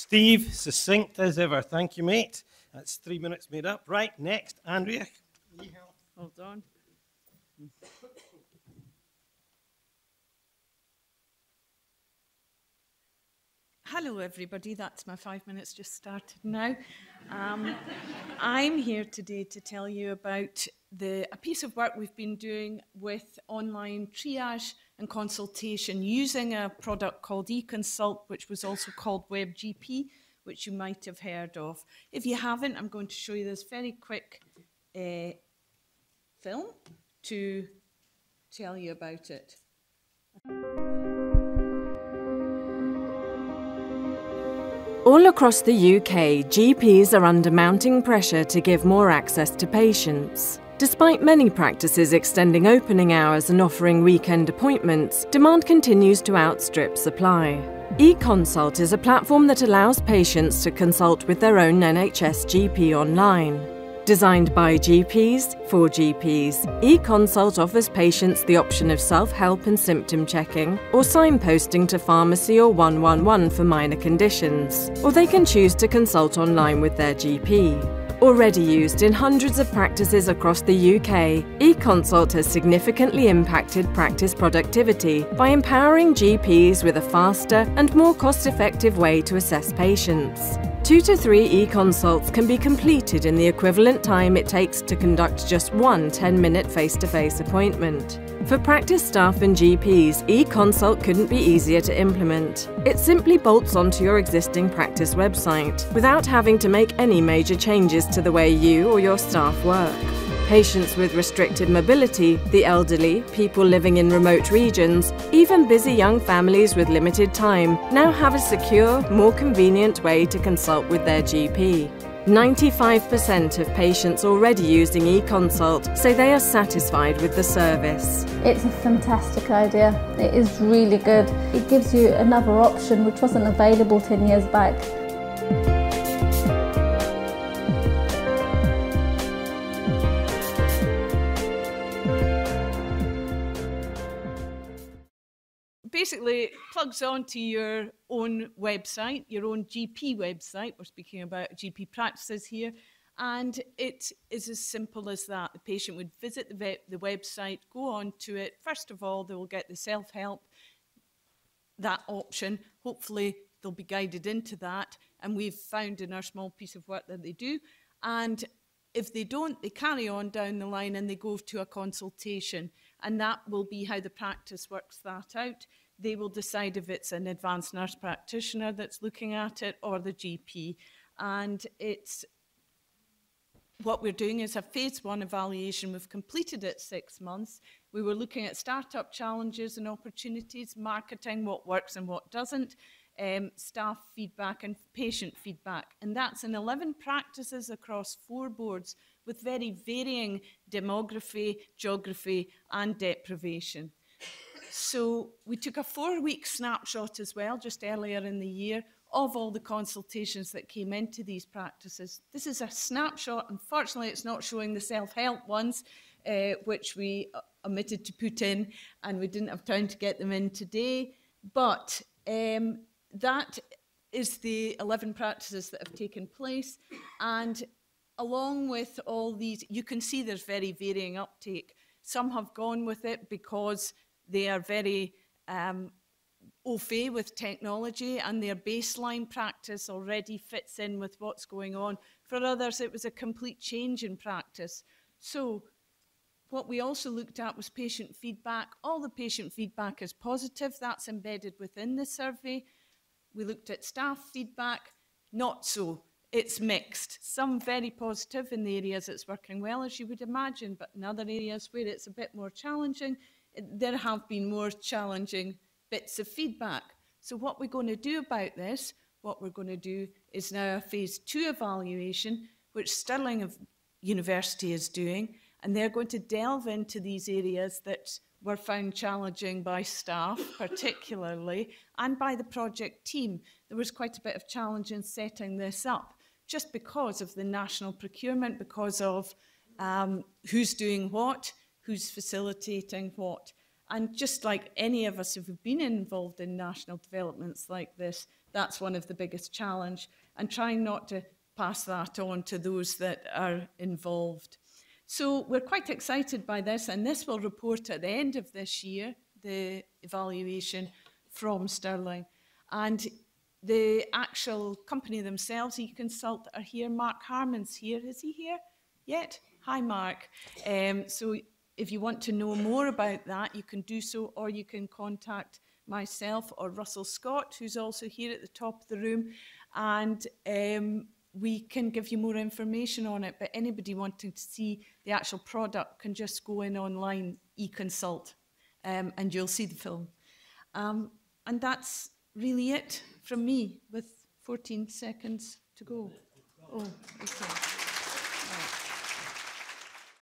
Steve, succinct as ever. Thank you, mate. That's three minutes made up. Right, next, Andrea. Hold on. Hello, everybody. That's my five minutes just started now. Um, I'm here today to tell you about the, a piece of work we've been doing with online triage and consultation using a product called eConsult, which was also called WebGP, which you might have heard of. If you haven't, I'm going to show you this very quick uh, film to tell you about it. All across the UK, GPs are under mounting pressure to give more access to patients. Despite many practices extending opening hours and offering weekend appointments, demand continues to outstrip supply. eConsult is a platform that allows patients to consult with their own NHS GP online. Designed by GPs for GPs, eConsult offers patients the option of self-help and symptom checking, or signposting to pharmacy or 111 for minor conditions, or they can choose to consult online with their GP. Already used in hundreds of practices across the UK, eConsult has significantly impacted practice productivity by empowering GPs with a faster and more cost-effective way to assess patients. Two to three eConsults can be completed in the equivalent time it takes to conduct just one 10-minute face-to-face appointment. For practice staff and GPs, eConsult couldn't be easier to implement. It simply bolts onto your existing practice website without having to make any major changes to the way you or your staff work. Patients with restricted mobility, the elderly, people living in remote regions, even busy young families with limited time now have a secure, more convenient way to consult with their GP. 95% of patients already using eConsult say they are satisfied with the service. It's a fantastic idea. It is really good. It gives you another option which wasn't available 10 years back. Basically plugs onto your own website, your own GP website. We're speaking about GP practices here. And it is as simple as that. The patient would visit the, the website, go on to it. First of all, they will get the self help, that option. Hopefully, they'll be guided into that. And we've found in our small piece of work that they do. And if they don't, they carry on down the line and they go to a consultation. And that will be how the practice works that out. They will decide if it's an advanced nurse practitioner that's looking at it or the GP. And it's what we're doing is a phase one evaluation. We've completed it six months. We were looking at startup challenges and opportunities, marketing, what works and what doesn't, um, staff feedback and patient feedback. And that's in 11 practices across four boards with very varying demography, geography and deprivation. So we took a four-week snapshot as well, just earlier in the year, of all the consultations that came into these practices. This is a snapshot. Unfortunately, it's not showing the self-help ones, uh, which we uh, omitted to put in, and we didn't have time to get them in today. But um, that is the 11 practices that have taken place. And along with all these, you can see there's very varying uptake. Some have gone with it because they are very um, au fait with technology and their baseline practice already fits in with what's going on. For others, it was a complete change in practice. So what we also looked at was patient feedback. All the patient feedback is positive. That's embedded within the survey. We looked at staff feedback. Not so. It's mixed. Some very positive in the areas it's working well, as you would imagine, but in other areas where it's a bit more challenging, there have been more challenging bits of feedback. So what we're going to do about this, what we're going to do is now a phase two evaluation, which Stirling University is doing, and they're going to delve into these areas that were found challenging by staff, particularly, and by the project team. There was quite a bit of challenge in setting this up, just because of the national procurement, because of um, who's doing what, who's facilitating what. And just like any of us who've been involved in national developments like this, that's one of the biggest challenge, and trying not to pass that on to those that are involved. So we're quite excited by this, and this will report at the end of this year, the evaluation from Stirling. And the actual company themselves, eConsult, are here. Mark Harmon's here. Is he here yet? Hi, Mark. Um, so if you want to know more about that, you can do so, or you can contact myself or Russell Scott, who's also here at the top of the room, and um, we can give you more information on it. But anybody wanting to see the actual product can just go in online, eConsult, um, and you'll see the film. Um, and that's really it from me with 14 seconds to go. Oh, okay.